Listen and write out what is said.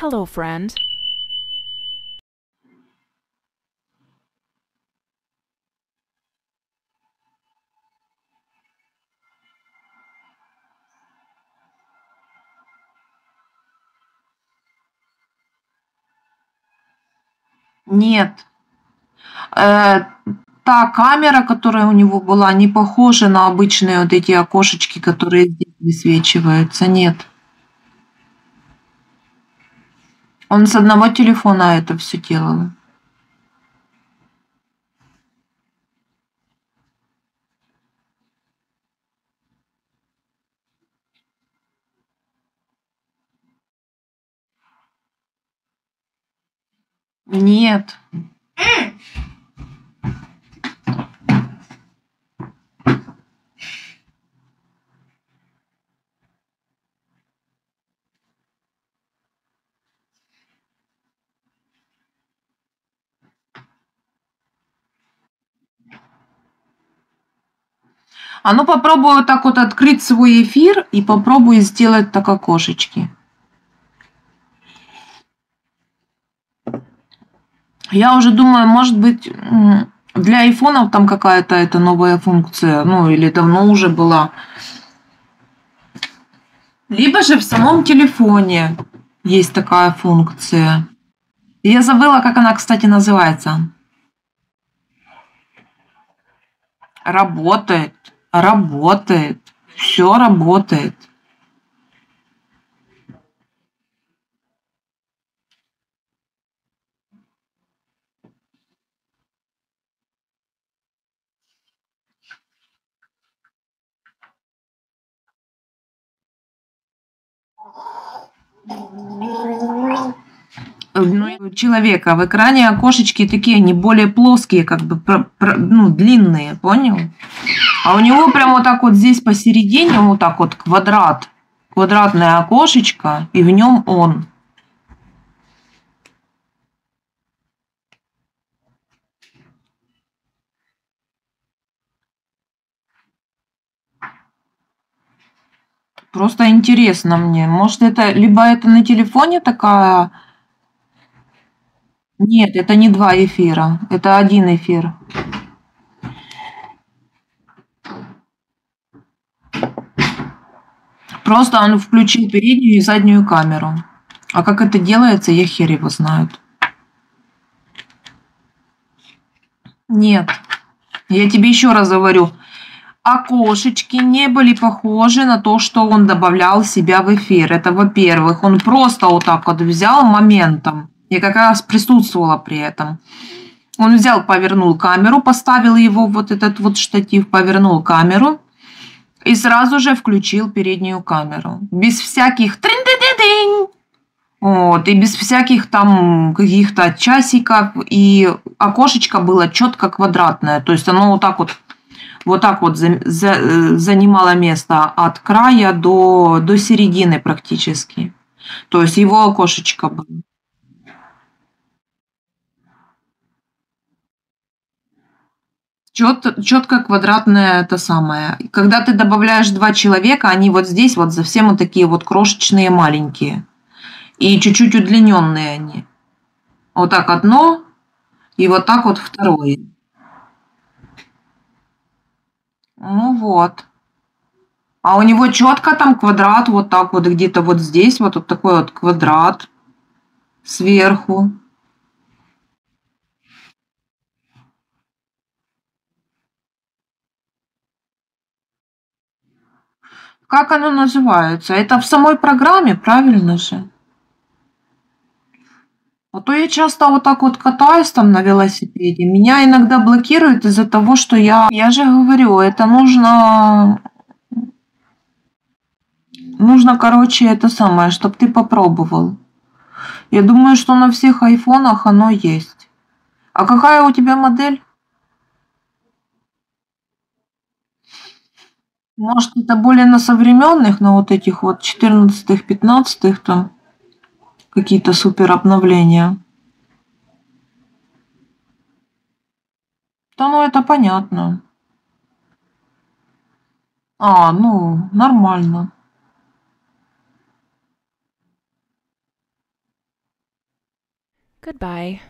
Hello, friend. Нет. Э, та камера, которая у него была, не похожа на обычные вот эти окошечки, которые здесь высвечиваются. Нет. Он с одного телефона это все делал. Нет. А ну попробуй вот так вот открыть свой эфир и попробуй сделать так окошечки. Я уже думаю, может быть, для айфонов там какая-то это новая функция, ну или давно уже была. Либо же в самом телефоне есть такая функция. Я забыла, как она, кстати, называется. Работает, работает, все работает. ну, человека в экране окошечки такие, они более плоские, как бы, про, про, ну, длинные, понял? А у него прям вот так вот здесь посередине, вот так вот квадрат, квадратное окошечко, и в нем он. Просто интересно мне. Может, это либо это на телефоне такая нет, это не два эфира, это один эфир. Просто он включил переднюю и заднюю камеру. А как это делается, я хер его знает. Нет. Я тебе еще раз говорю. Окошечки не были похожи на то, что он добавлял себя в эфир. Это во-первых. Он просто вот так вот взял моментом я как раз присутствовала при этом. Он взял, повернул камеру, поставил его вот этот вот штатив, повернул камеру и сразу же включил переднюю камеру. Без всяких трин динь вот, и без всяких там каких-то часиков, и окошечко было четко квадратное, то есть оно вот так вот, вот так вот за, за, занимало место от края до, до середины практически. То есть его окошечко было. Чет, четко квадратное это самое. Когда ты добавляешь два человека, они вот здесь вот совсем вот такие вот крошечные, маленькие. И чуть-чуть удлиненные они. Вот так одно, и вот так вот второе. Ну вот. А у него четко там квадрат вот так вот где-то вот здесь, вот, вот такой вот квадрат сверху. Как оно называется? Это в самой программе, правильно же? А то я часто вот так вот катаюсь там на велосипеде. Меня иногда блокируют из-за того, что я... Я же говорю, это нужно... Нужно, короче, это самое, чтобы ты попробовал. Я думаю, что на всех айфонах оно есть. А какая у тебя модель? Может, это более на современных, на вот этих вот 14 15 там какие-то супер обновления. Да, ну это понятно. А, ну, нормально. Goodbye.